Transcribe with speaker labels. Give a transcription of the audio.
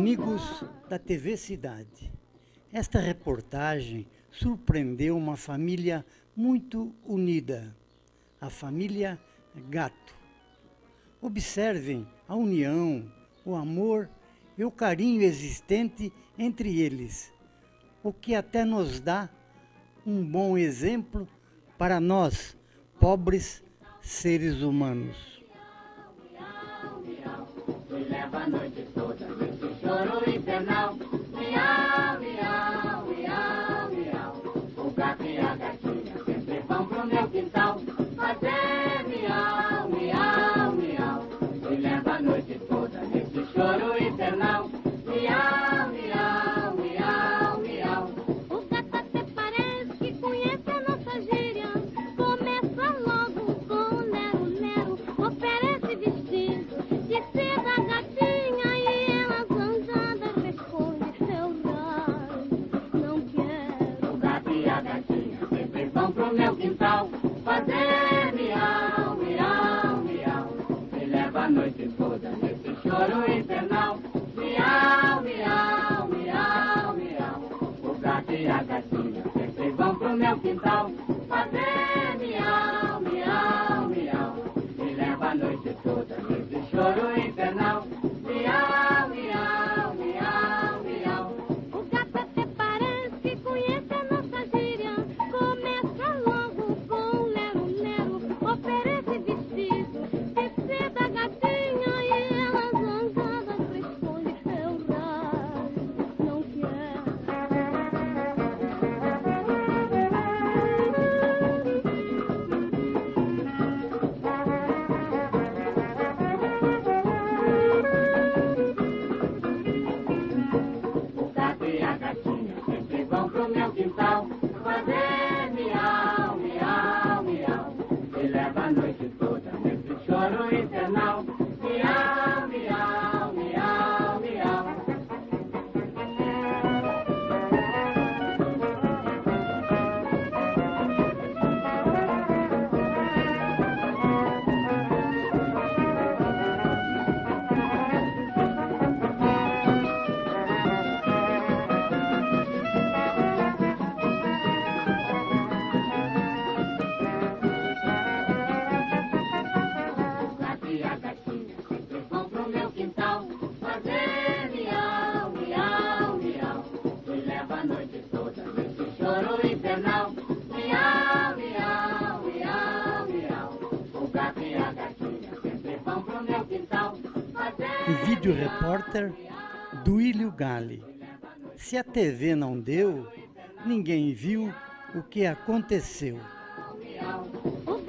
Speaker 1: Amigos da TV Cidade, esta reportagem surpreendeu uma família muito unida, a família Gato. Observem a união, o amor e o carinho existente entre eles, o que até nos dá um bom exemplo para nós, pobres seres humanos.
Speaker 2: Quintal fazer miau, miau, miau. E leva a noite toda nesse choro infernal. Miau, miau, miau, miau.
Speaker 3: O gato e
Speaker 2: a gatinha sempre vão pro meu quintal Miau, miau, miau, miau. O gato e a gatinha sempre vão pro meu quintal fazer
Speaker 1: vídeo repórter Duílio Gale. Se a TV não deu, ninguém viu o que aconteceu.
Speaker 2: miau.
Speaker 3: O